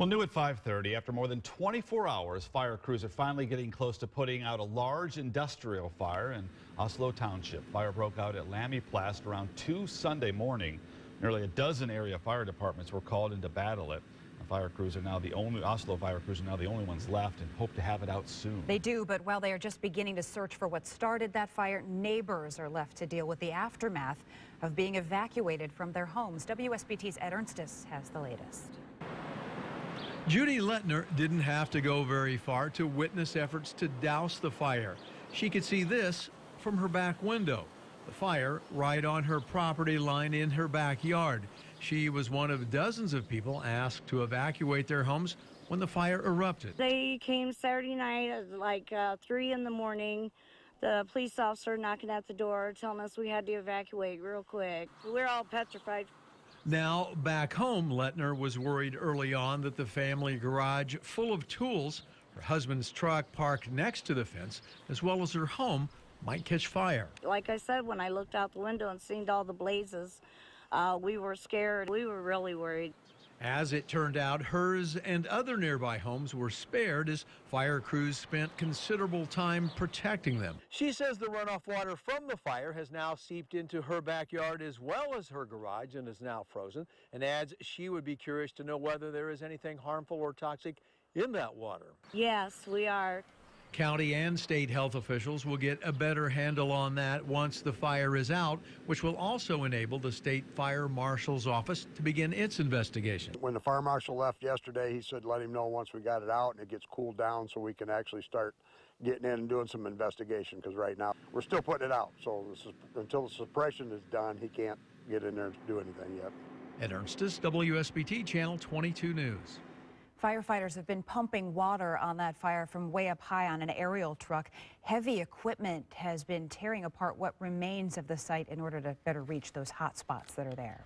Well, new at 5:30, after more than 24 hours, fire crews are finally getting close to putting out a large industrial fire in Osolo Township. Fire broke out at Lami Plast around 2 Sunday morning. Nearly a dozen area fire departments were called in to battle it. Fire crews are now the only Osolo fire crews are now the only ones left and hope to have it out soon. They do, but while they are just beginning to search for what started that fire, neighbors are left to deal with the aftermath of being evacuated from their homes. WSBT's Ed Ernstes has the latest. Judy Letner didn't have to go very far to witness efforts to douse the fire. She could see this from her back window. The fire right on her property line in her backyard. She was one of dozens of people asked to evacuate their homes when the fire erupted. They came Saturday night at like uh, 3 in the morning. The police officer knocking at the door telling us we had to evacuate real quick. We're all petrified. Now, back home, Letner was worried early on that the family garage full of tools, her husband's truck parked next to the fence, as well as her home, might catch fire. Like I said, when I looked out the window and seen all the blazes, uh, we were scared. We were really worried. As it turned out, hers and other nearby homes were spared as fire crews spent considerable time protecting them. She says the runoff water from the fire has now seeped into her backyard as well as her garage and is now frozen, and adds she would be curious to know whether there is anything harmful or toxic in that water. Yes, we are. County and state health officials will get a better handle on that once the fire is out, which will also enable the state fire marshal's office to begin its investigation. When the fire marshal left yesterday, he said let him know once we got it out and it gets cooled down so we can actually start getting in and doing some investigation because right now we're still putting it out. So this is, until the suppression is done, he can't get in there and do anything yet. Ed Ernstes, WSBT Channel 22 News. Firefighters have been pumping water on that fire from way up high on an aerial truck. Heavy equipment has been tearing apart what remains of the site in order to better reach those hot spots that are there.